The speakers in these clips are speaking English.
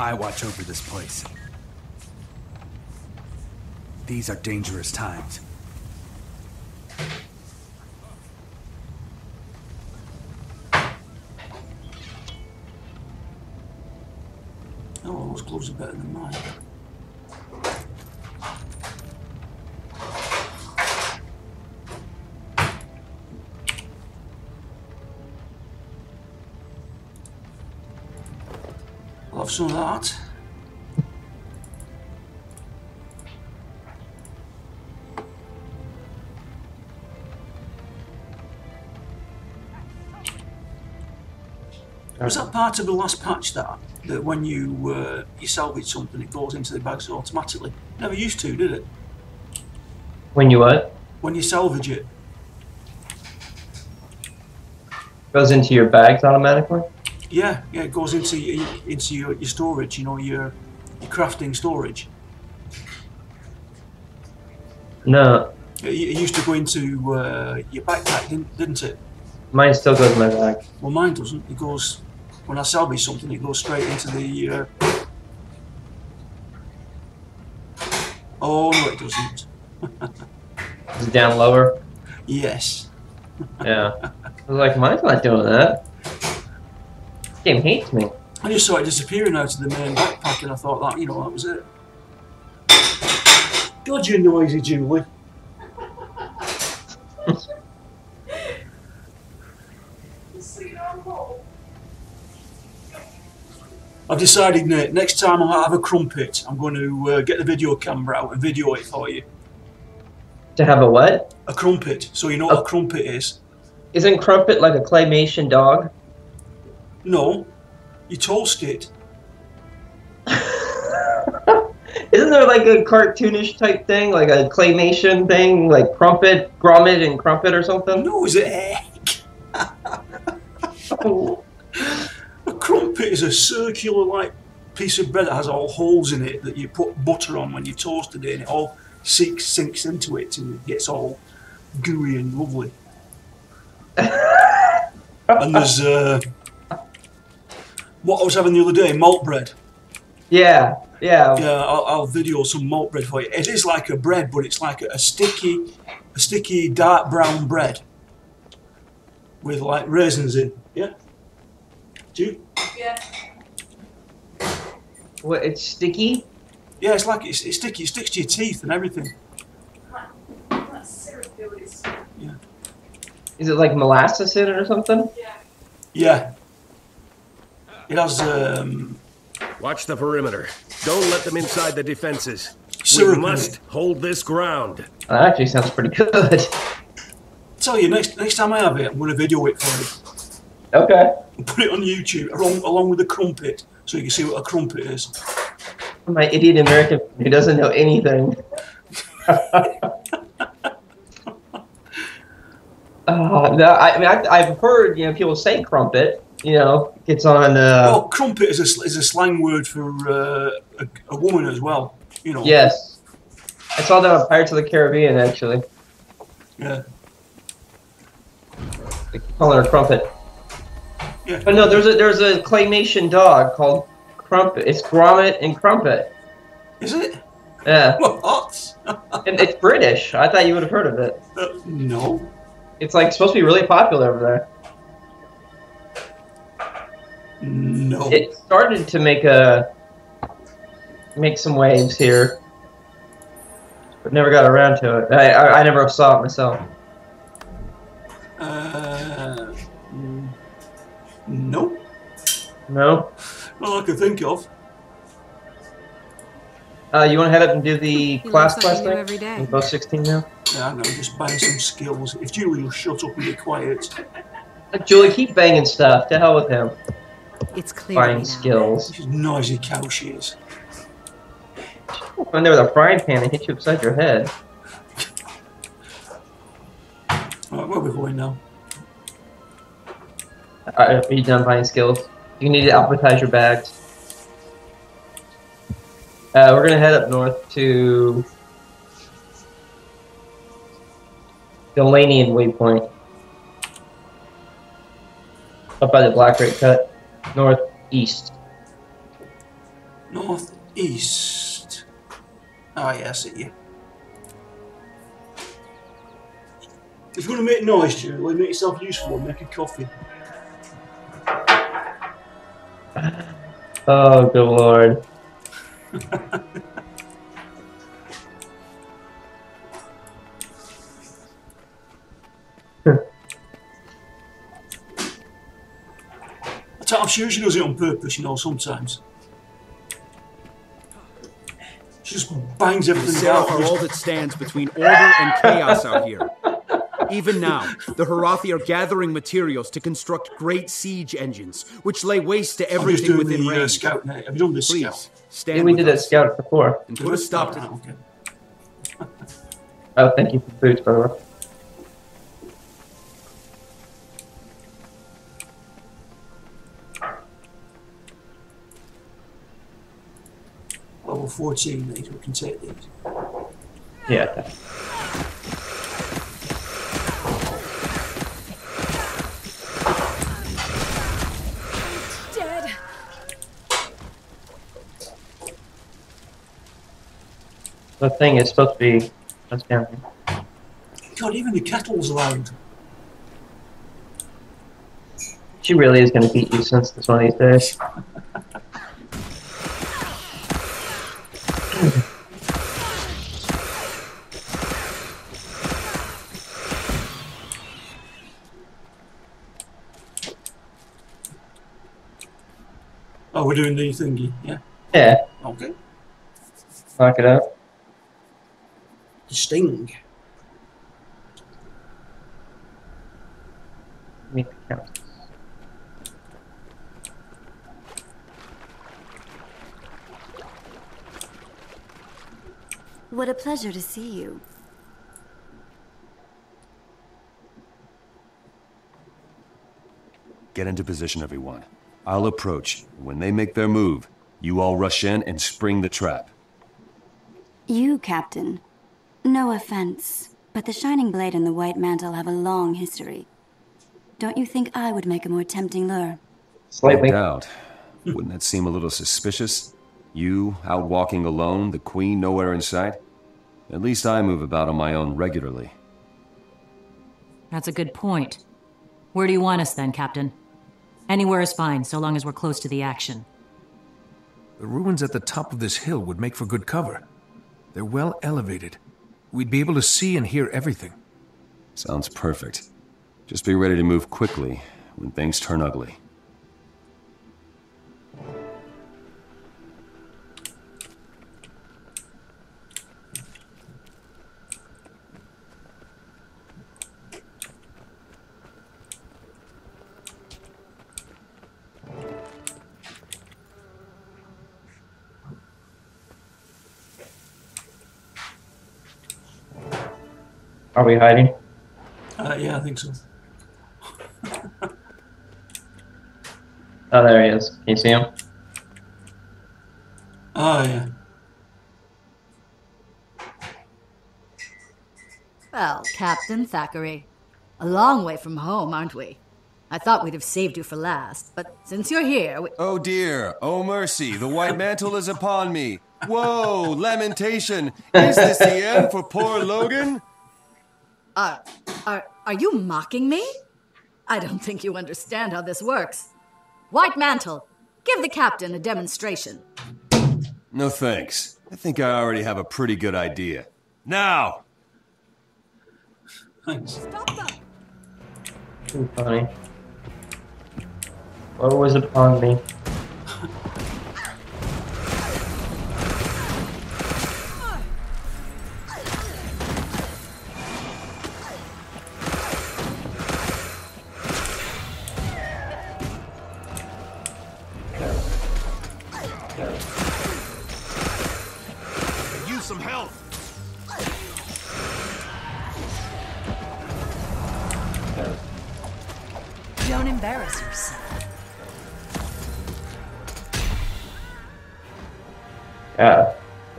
I watch over this place. These are dangerous times. Oh, those gloves are better than mine. Some of that. Was that part of the last patch that that when you uh, you salvage something, it goes into the bags automatically? Never used to, did it? When you what? When you salvage it, Goes into your bags automatically? Yeah, yeah, it goes into your, into your, your storage. You know, your your crafting storage. No. It, it used to go into uh, your backpack, didn't, didn't it? Mine still goes in my bag. Well, mine doesn't. It goes when I salvage something, it goes straight into the. Uh... Oh no, it doesn't. Is it down lower? Yes. Yeah. I was like, mine's not doing that. Game hates me. I just saw it disappearing out of the main backpack, and I thought that you know that was it. God, you're noisy, Julie. I've decided, Nate, next time I have a crumpet, I'm going to uh, get the video camera out and video it for you. To have a what? A crumpet, so you know what a crumpet is. Isn't Crumpet like a claymation dog? No, you toast it. Isn't there like a cartoonish type thing, like a claymation thing, like Crumpet, Grommet, and Crumpet or something? No, it's an egg. Oh. A crumpet is a circular like piece of bread that has all holes in it that you put butter on when you toast it and it all sinks, sinks into it and it gets all gooey and lovely. and there's uh, what I was having the other day, malt bread. Yeah, yeah. Yeah, I'll, I'll video some malt bread for you. It is like a bread, but it's like a, a sticky, a sticky dark brown bread with like raisins in. Yeah. Do you? Yeah. What? It's sticky. Yeah, it's like it's, it's sticky. It sticks to your teeth and everything. That syrup is. Is it like molasses in it or something? Yeah. Yeah. It has um, Watch the perimeter. Don't let them inside the defenses. syrup we must hold this ground. That actually sounds pretty good. tell you next next time I have it, I'm going to video it for you Okay. put it on YouTube along along with the crumpet, so you can see what a crumpet is. My idiot American who doesn't know anything. Uh, no, I, I mean, I, I've heard you know people say crumpet. You know, it's on. Uh, oh, crumpet is a is a slang word for uh, a, a woman as well. You know. Yes, I saw that on Pirates of the Caribbean actually. Yeah. They calling her crumpet. Yeah. But no, there's a there's a claymation dog called Crumpet. It's Grommet and Crumpet. Is it? Yeah, What? and it's British. I thought you would have heard of it. Uh, no. It's like supposed to be really popular over there. No. It started to make a make some waves here, but never got around to it. I I, I never saw it myself. Uh, no. No. Not I can think of. Uh, you want to head up and do the You class learn something quest new thing? every day. You're both 16 now. Yeah, I know. Just buying some skills. If Julie will shut up and be quiet. Julie, keep banging stuff. To hell with him. It's clear Buying skills. She's noisy cow she is. When there with a frying pan and hit you upside your head. Right, where are we going now? Alright, are you done buying skills? You need to alphabetize your bags. Uh, we're gonna head up north to Delanian Waypoint. Up by the Black Rate Cut. Northeast. North east. Ah, yeah, I see you. If you want to make noise, Julie, make yourself useful and make a coffee. Oh, good lord. I'm sure she does it on purpose, you know, sometimes. She just bangs The everything Seraph out. are all that stands between order and chaos out here. Even now, the Harathi are gathering materials to construct great siege engines, which lay waste to I'm just everything doing within the uh, range. scout now. Have you done this Please, scout? stand Yeah, we did that us scout before. and put a stop to Ah, okay. Oh, thank you for boots, by the way. Level 14, these we can take these. Yeah. Dead. The thing is supposed to be. That's down here. God, even the kettle's loud. She really is going to beat you since this one of these days. Oh, we're doing the thingy, yeah. Yeah, Okay. knock it out. The sting. Meet the countess. What a pleasure to see you. Get into position, everyone. I'll approach. When they make their move, you all rush in and spring the trap. You, Captain. No offense, but the Shining Blade and the White Mantle have a long history. Don't you think I would make a more tempting lure? No Slightly. doubt. Wouldn't that seem a little suspicious? You out walking alone, the queen nowhere in sight? At least I move about on my own regularly. That's a good point. Where do you want us then, Captain? Anywhere is fine, so long as we're close to the action. The ruins at the top of this hill would make for good cover. They're well elevated. We'd be able to see and hear everything. Sounds perfect. Just be ready to move quickly when things turn ugly. Are we hiding? Uh, yeah, I think so. Oh, there he is. Can you see him? Oh, yeah. Well, Captain Thackeray, a long way from home, aren't we? I thought we'd have saved you for last, but since you're here, we... Oh dear, oh mercy, the white mantle is upon me. Whoa, lamentation! Is this the end for poor Logan? Are, are, are you mocking me? I don't think you understand how this works. White Mantle, give the captain a demonstration. No thanks. I think I already have a pretty good idea. Now! Thanks. Too funny. What was upon me?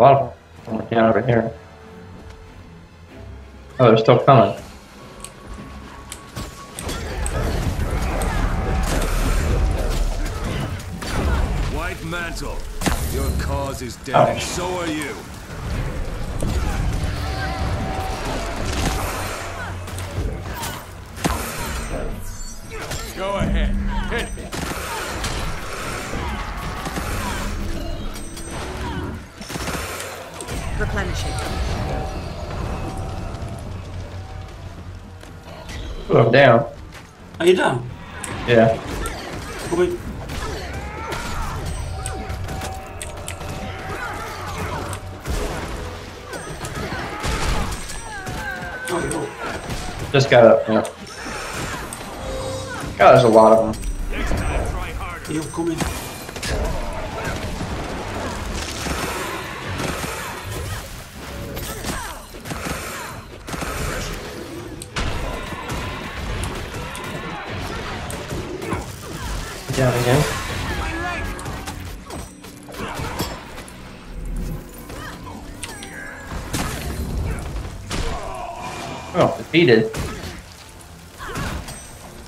Lot of them looking over here. Oh, they're still coming. White mantle. Your cause is dead, and so are you. Go ahead. Replenishing. Ooh, I'm down. Are you down? Yeah. Come in. You're up. Just got up. Yeah. God, there's a lot of them. He'll come Oh, defeated.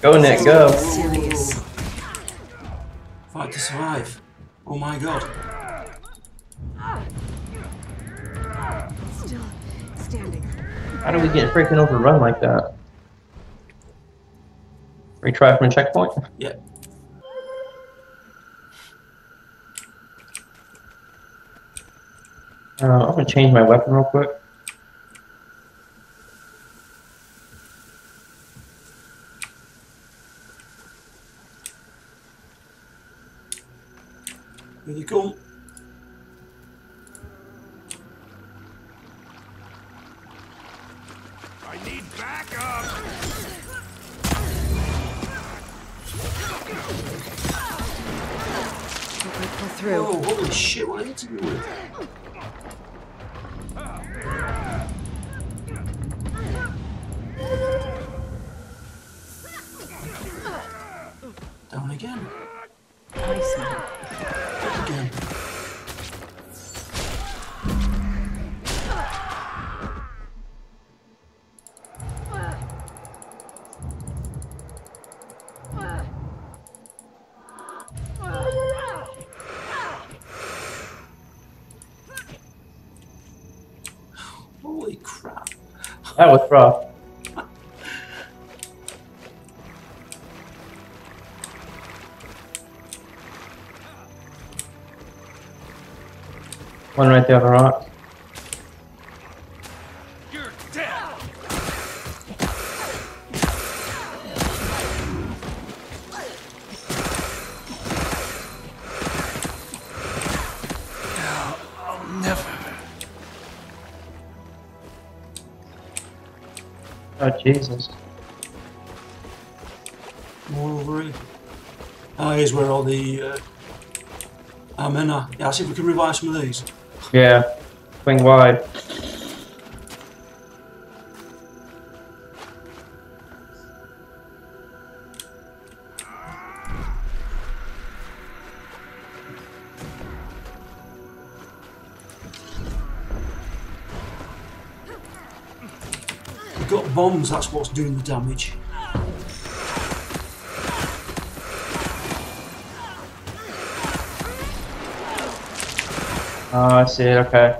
Go, Nick, go. Serious. Fight to survive. Oh my god. Still standing. How do we get freaking overrun like that? Retry from a checkpoint? Yeah. Uh, I'm gonna change my weapon real quick. Here you come. I need backup. Hope I pull through. Oh, holy shit, what are you doing That was rough. One right there on the rock. Oh, Jesus. More over here. Ah, here's where all the uh, are. Yeah, see if we can revive some of these. Yeah. Swing wide. Got bombs, that's what's doing the damage. Oh, I see it. Okay.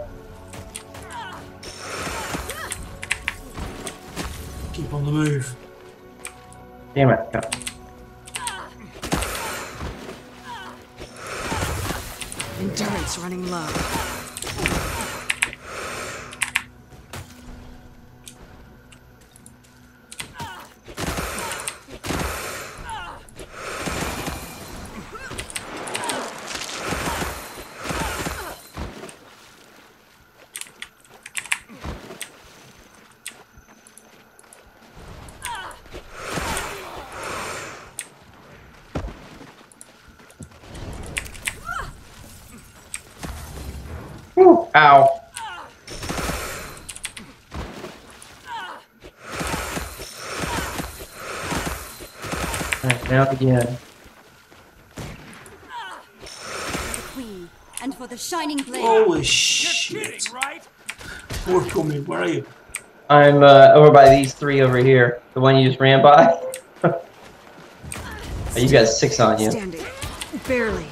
Keep on the move. Damn it. Yeah. Endurance running low. Whew. Ow. Alright, now again. Queen, and for the shining blade. Holy shit. right? We're coming, where are you? I'm uh, over by these three over here. The one you just ran by. oh, you got six on you. Standing. Barely.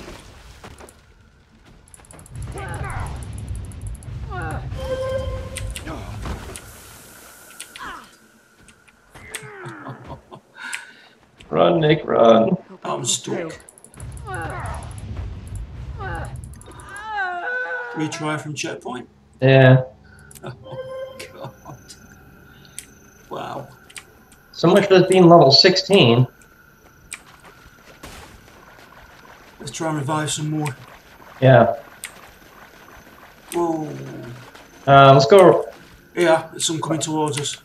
Run, Nick, run. I'm stuck. Retry from checkpoint. Yeah. Oh god. Wow. So much for being level 16. Let's try and revive some more. Yeah. Whoa. Uh, let's go. Yeah, there's some coming towards us.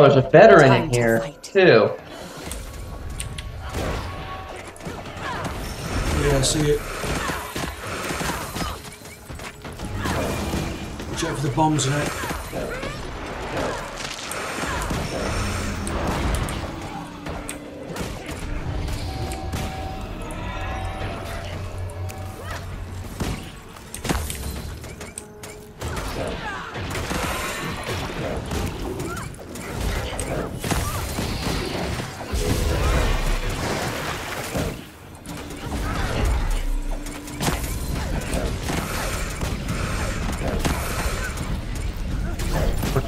Oh, there's a veteran Time in here, fight. too. Yeah, I see it. Watch out for the bombs in it.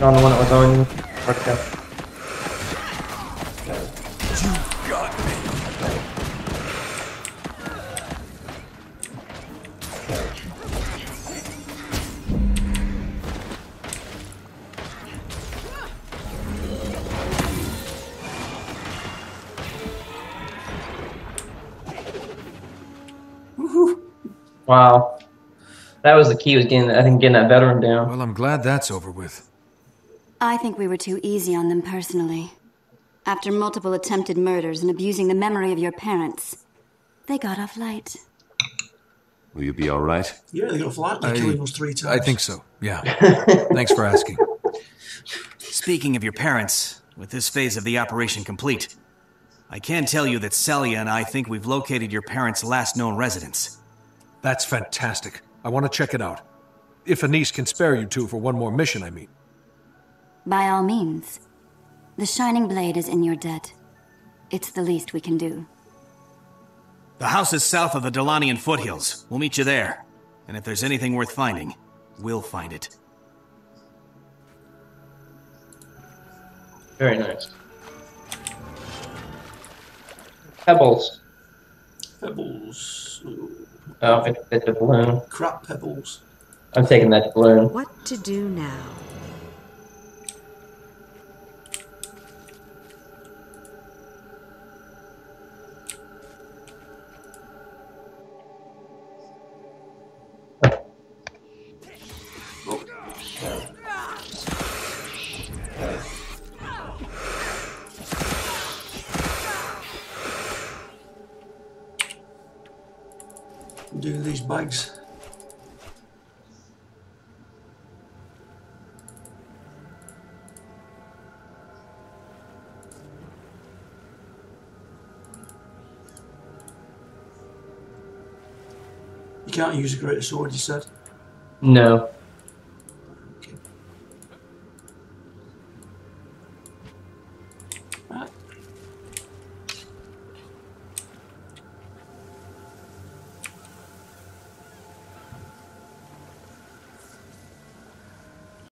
Working on the one that was on you. Okay. Wow. That was the key was getting I think getting that veteran down. Well, I'm glad that's over with. I think we were too easy on them personally. After multiple attempted murders and abusing the memory of your parents, they got off light. Will you be all right? Yeah, they got flat. They're I- killing us three times. I think so, yeah. Thanks for asking. Speaking of your parents, with this phase of the operation complete, I can tell you that Celia and I think we've located your parents' last known residence. That's fantastic. I want to check it out. If Anise can spare you two for one more mission, I mean. By all means. The Shining Blade is in your debt. It's the least we can do. The house is south of the Delanian foothills. We'll meet you there. And if there's anything worth finding, we'll find it. Very nice. Pebbles. Pebbles. Ooh, Oh, it, it's a balloon. crap pebbles. I'm taking that balloon. What to do now? Do these bags. You can't use a greater sword, you said. No.